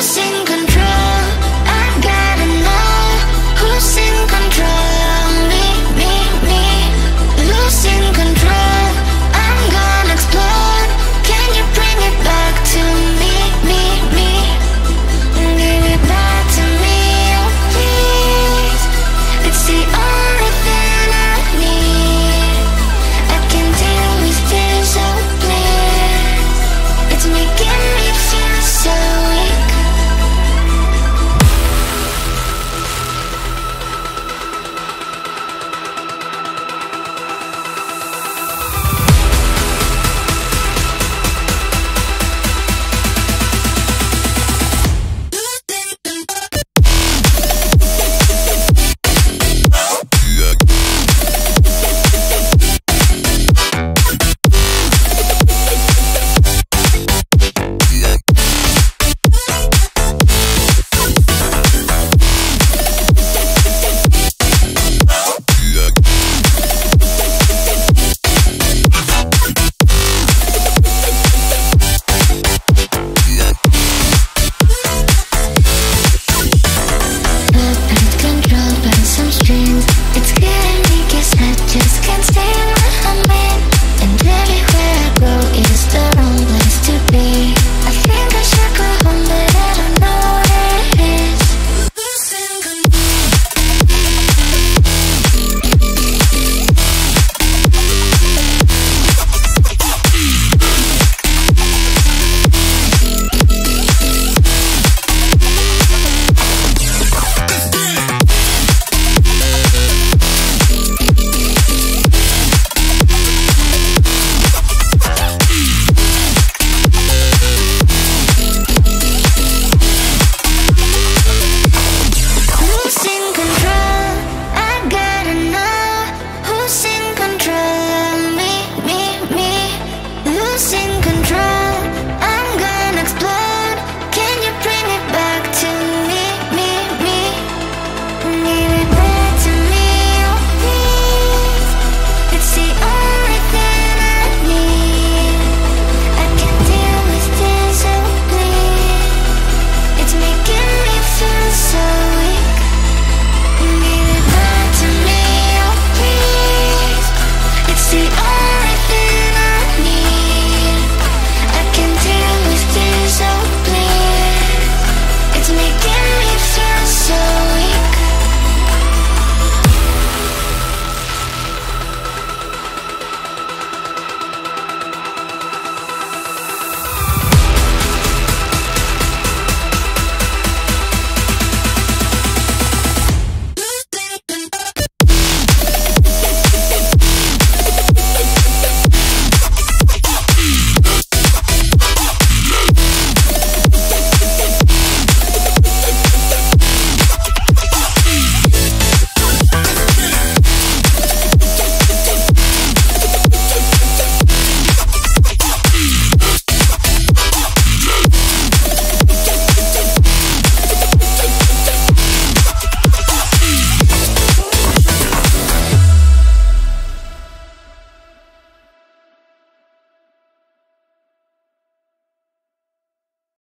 Sing.